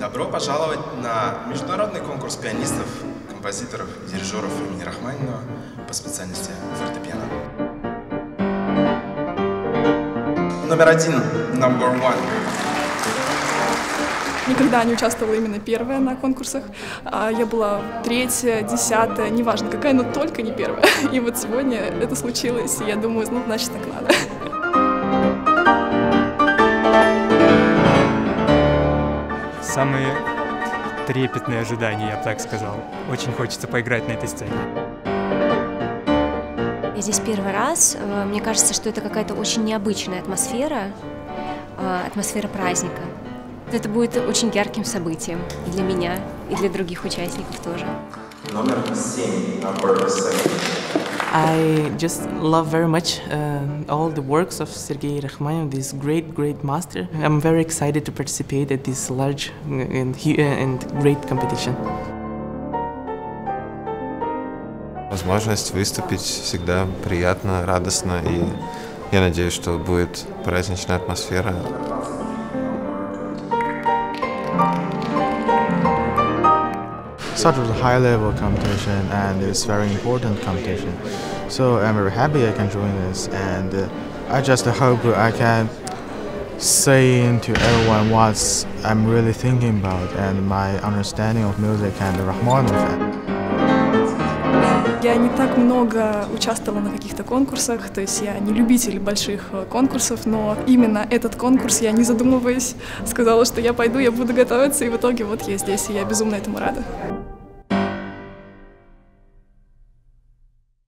Добро пожаловать на международный конкурс пианистов, композиторов дирижеров имени Рахманинова по специальности фортепиано. Номер один, number one. Никогда не участвовала именно первая на конкурсах. А Я была третья, десятая, неважно какая, но только не первая. И вот сегодня это случилось, и я думаю, ну, значит, так надо. Самые трепетные ожидания, я бы так сказал. Очень хочется поиграть на этой сцене. Я здесь первый раз. Э, Мне кажется, что это какая-то очень необычная атмосфера, э, атмосфера праздника. Это будет очень ярким событием и для меня, и для других участников тоже. Номер семь, number seven. I just love very much uh, all the works of Sergei Rachmaninoff, this great, great master. I'm very excited to participate at this large and, hu- and great competition. Возможность выступить всегда приятно, радостно, и я надеюсь, что будет праздничная атмосфера. such a high level competition and it's very important competition. So I'm very happy I can join this and uh, I just hope I can say to everyone what I'm really thinking about and my understanding of music and Rachmaninoff. Я не так много участвовала на каких-то конкурсах, то есть я не любитель больших э, конкурсов, но именно этот конкурс я, не задумываясь, сказала, что я пойду, я буду готовиться, и в итоге вот я здесь, и я безумно этому рада.